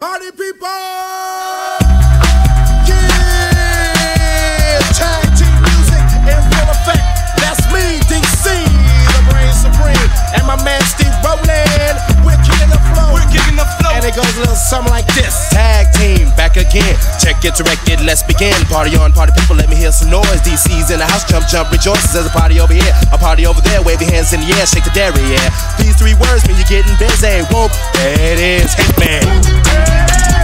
Party people! Yeah! Tag team music in full effect. That's me, DC, the brain supreme. And my man Steve Roll'n. We're kicking the flow. We're kicking the flow. And it goes a little something like this. Tag team again. Check it directed, let's begin. Party on, party people, let me hear some noise. DC's in the house, jump, jump, rejoices. There's a party over here, a party over there. Wave your hands in the air, shake the dairy, yeah. These three words mean you're getting busy. Whoop, it is, hey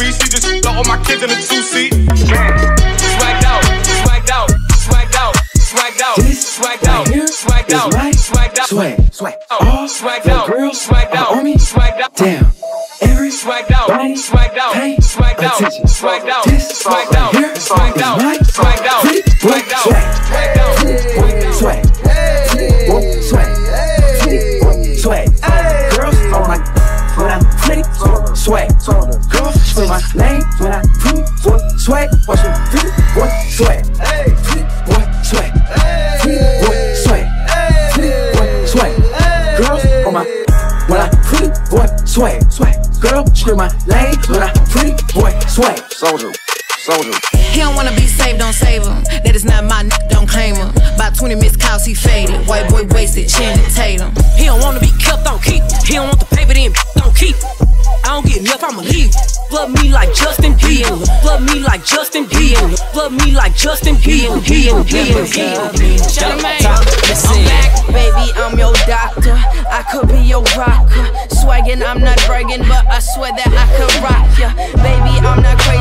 groupies. She just throw all my kids in a two seat. Swagged out, swagged out, swagged out, swagged out, swagged out, swagged out, swagged out, Swag, swag. All swagged out, girls swagged out, me. swagged out. Damn. Every Swagged out, body swagged out, pay swagged out, swagged out, This swagged out, swagged out, swagged out, swagged out, swag. Watch me pretty boy swag. Pretty boy swag. Pretty boy swag. Pretty boy swag. Girls on my when I pretty boy swag. Swag. Girl scream my name when I pretty boy swag. Soldier, soldier. He don't wanna be saved, don't save him. That is not my n- don't claim him. About 20 missed calls, he faded. White boy wasted, Channing Tatum. He don't wanna be kept on keep. He don't want the paper, then don't keep. I don't get enough, I'ma leave. Love me like Justin Bieber. Love me like Justin Bieber. Love me like Justin Bieber. Bieber, Bieber, Bieber. Charlamagne, I'm back, baby, I'm your doctor. I could be your rocker. Swaggin', I'm not bragging, but I swear that I could rock ya. Baby, I'm not crazy,